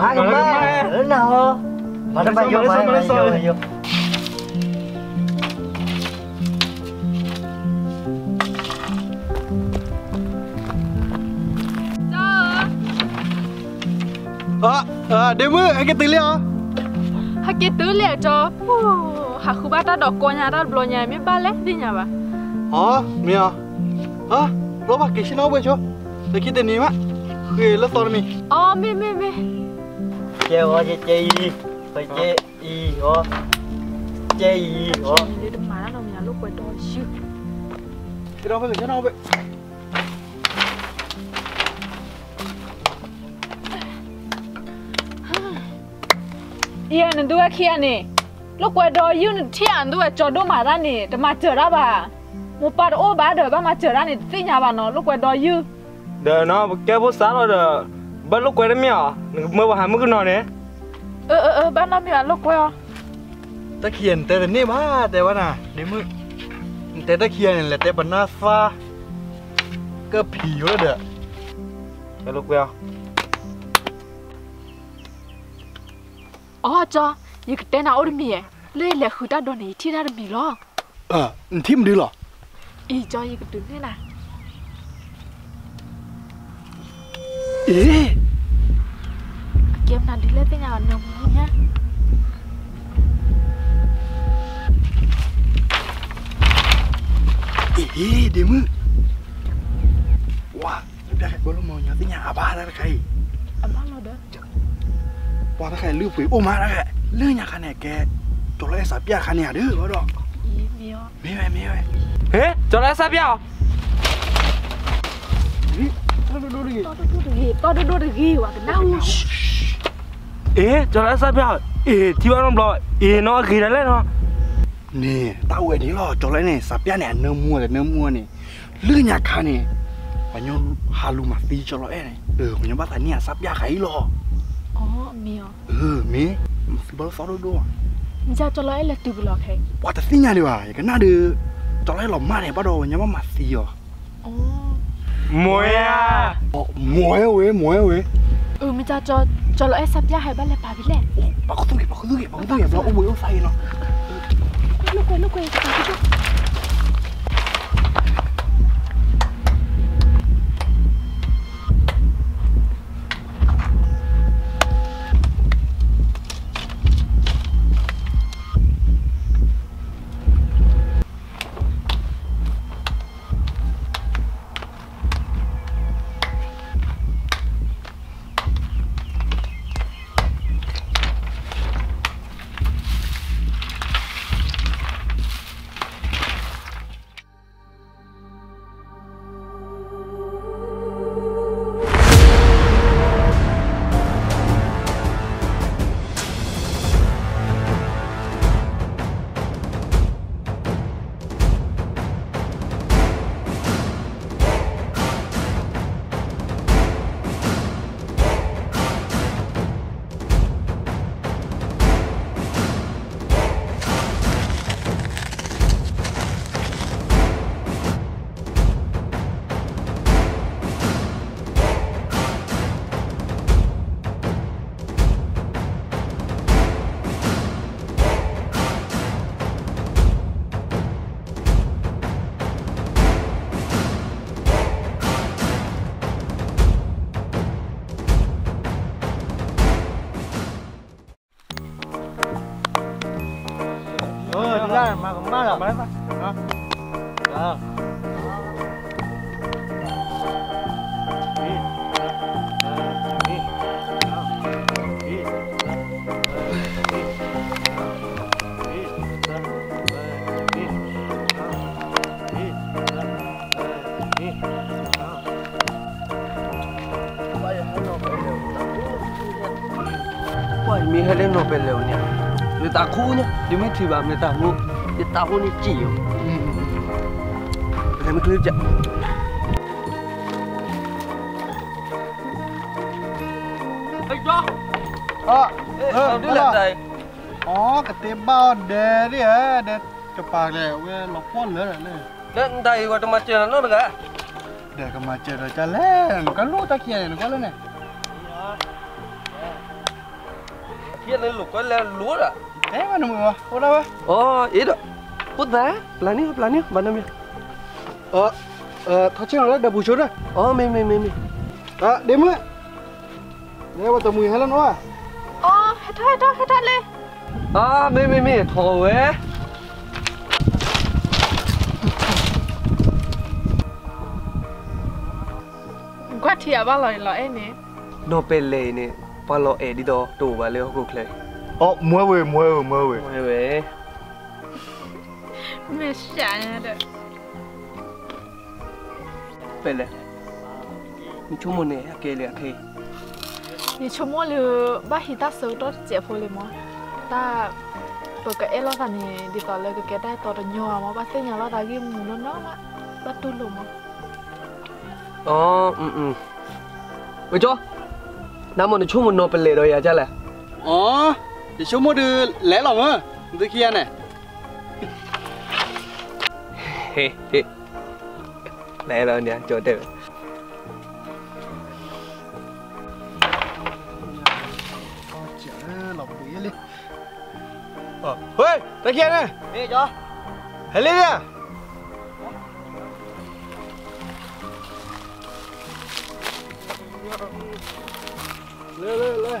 Main. Enak oh. Mana baju, main, baju, Oh, Ờ, ờ, đêm mưa, hãy cái tí liệu Hãy cái tí liệu cho. Hả khu bác ta đọc cô nhà ta blộ nhà miếng ba lét chê ho chê chê y phải chê y ho chê y ho Đi đừng mà nó đâu nhà lúc quay đôi chứ cái đó phải cho nó vậy yên nên đua kia nè Lúc quay đôi yêu nên thi anh đua cho đua mà ra nè Để mà chờ ra bà Một bà ô bà đợi bà mà chờ ra nè Tí nhà bà nó lúc quay đôi yêu Đờ nó kéo bút sáng rồi đờ บ้านลูกกวยได้มั้ยอ๋อเมื่อวานเมื่อคืนอนเนี่ยเออเออเออบ้านเรามีบ้านลูกกวยอ๋อตะเคียนแต่เนี่บ้าแต่ว่าน่ะเดี๋ยวมึงแต่ตะเคียนแหละแต่บรรณาฟ้าก็ผิวแเด้อไปลูกกวยอ๋ออ๋อจ้ะยิ่งแต่น่อุดมีเล่เหลือคือด้โดนนี่ที่น่ามีหรอเออที่มันดีหรออีจ้ะยิ่งตื่นเนี่ยน่ะเอ๊ะ kia hôm nào đi lên với nhà bạn Nồng nhá Ih, demu. Wah, udah belum mau nyatinya apa ada kai? Apa lo dah? Wah, kai lu pui, oh mana kai? Lu nya kan ya kai? Tolong esap ya kan ya deh, lo dong. Iya, mio. Mio, mio. Eh, tolong esap ya. Ih, tolong dulu lagi. Tolong dulu lagi, tolong dulu lagi, wah kenal. ดู Mình ra cho lấy là từ lọ khay ว่าแต่สิ่งอย่างดีว่าอย่างกันน่าดื้อจอไรหล่อมากเนี่ยป้าโดยังว่ามาฟีอ๋อ Ồ Mùi à อ๋อมวยเว้ยมวยเว้ย Ừ mình ra cho Cho lỡ sắp ra hay bắt lại bà biết lẹ โอ้ปากเขาตุ้งปากเขาตุ้งปากเขาตุ้ง Cholo, esa viaje vale para Vilén. Bajo tuyo, bajo tuyo, bajo tuyo. Bla, uy, uy, fai, no. Loco, loco, loco. takunya Dimet sih bang, tahu. Dia tahu nih ciu. Kita mau kerja. Ayo. Ah, eh, đi làm gì? Ó, cái tế ờ, ờ, ờ, bao đè đi hả, đè cái bà lẹ quê lọc quân nữa này. Đến đây qua trong mặt trời nó được hả? Để cái mặt trời rồi chả lẽ, nó có lũ ta kia này nó có lên này. Dạ. Dạ. Kia lên lục cái lên lúa rồi. Eh mana mengah? Orang apa? Oh, itu. Putra, pelani, pelani, mana mih? Ờ, ờ, thôi chứ là đã bù chốt rồi. Ờ, mì, mì, mì, mì. À, đếm lại. Nếu mà tao mùi hay lắm à? Ờ, hết thôi, hết thôi, hết thôi lên. À, mì, mì, mì, thôi ấy. quá thiệt bao lời lọ em nè. Nó bê lê nè, bao đi đâu, đủ bao lê cục lê. Oh, mueve, mueve, mueve. Mueve. Me sale. Pele. Ni chomo ne akele akhe. Ni chomo lu ba hita so to che phole mo. Ta bờ cái elo thằng này đi tỏ lời cái cái đây tỏ được nhiều mà bắt tên nhà lo đại game mù nó nó mà bắt tu lùm mà ờ ừ ừ vậy cho nãy mình chung một nộp lên rồi à chả là ờ thì số mua đưa lẽ lòng á. Từ kia hê. Lẽ rồi nè, chỗ lòng đi. Ờ, ơi, từ kia này. Đi cho. Hãy lên nè. Lên, lên, lên.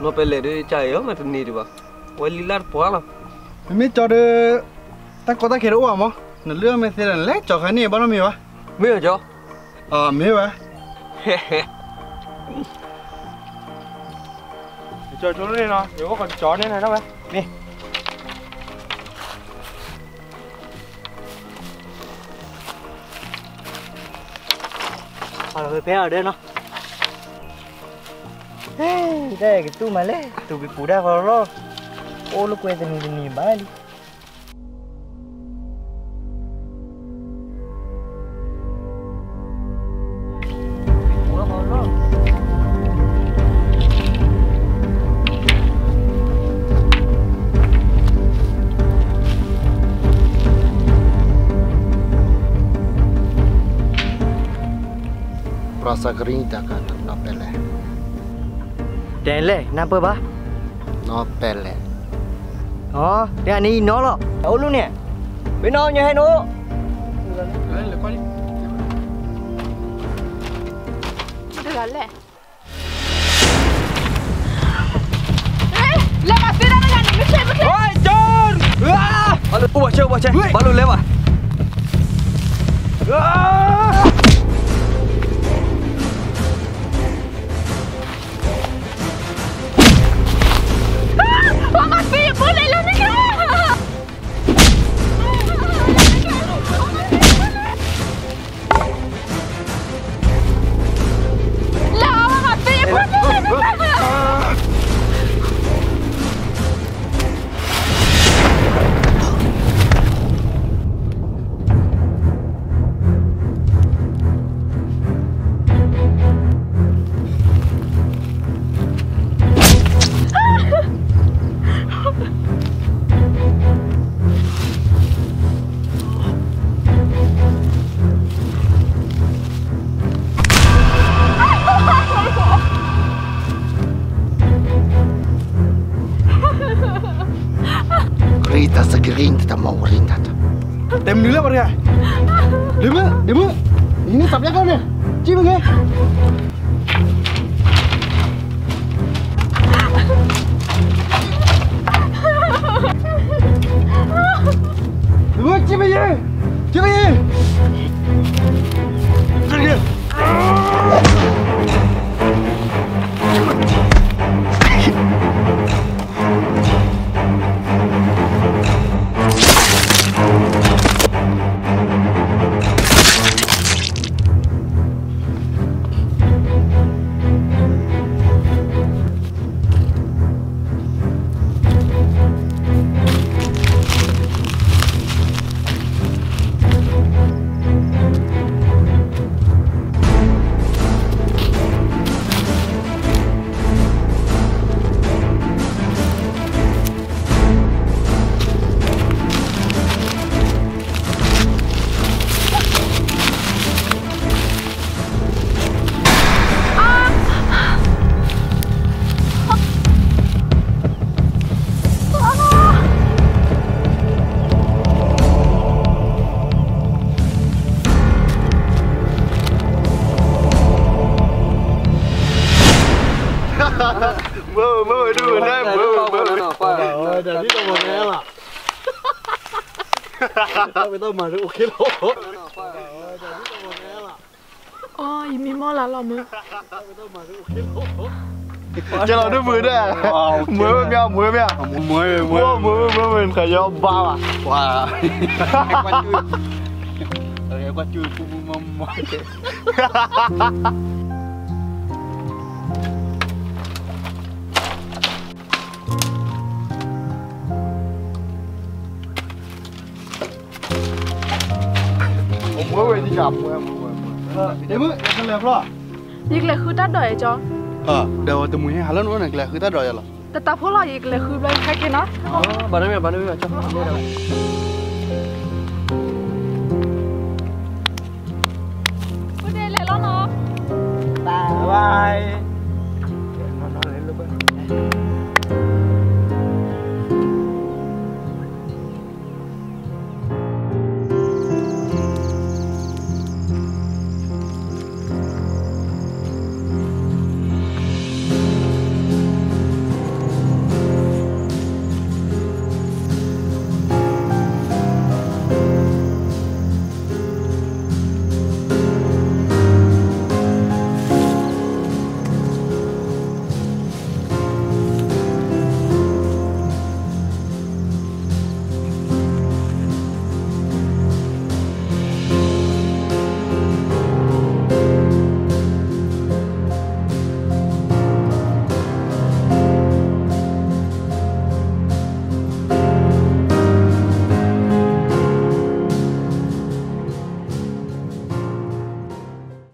nó phải lấy đi chạy ở mà tụi đi đi ba. Quay đi lát quá lắm. Mimi cho de ta có ta kira uang mo. Nah, lừa mày thế là lẽ cho cái này bao nhiêu? Biết rồi cho. À, mấy wa? Chờ chỗ đây nó, nếu có con chó đây này đâu vậy? Đi. Hoặc là bé ở đây nó. Kita gitu malah tubi kuda kalau lo. Oh lu kue tani tani balik. Rasa kering tak kanan. Tele, nampak ba? No pele. Oh, dia ni no lo. Tahu lu ni. Bino nya hai no. Lele kwali. Sudah lele. Eh, lewat pira nak ni, mesti mesti. Oi, John! Ah! Balu baca baca. Balu lewat. Ah! ya? Demi, ini tapnya kan ya? Ya? 都买了五斤肉。哦，一米毛了，老妹。这老都没得，没没有没有没有，没没没没没没，还要扒吧？哇！哈哈哈哈哈！哎，我就不不不不。哈哈哈哈哈！mỗi về đi gặp em em ơi em làm lo việc là khứ tát đời cho ờ đều từ mùi hà lớn nữa này là khứ tát đời rồi ta ta phô lo việc là khứ khách kia nó bà nói mẹ bà nói mẹ Bye bye.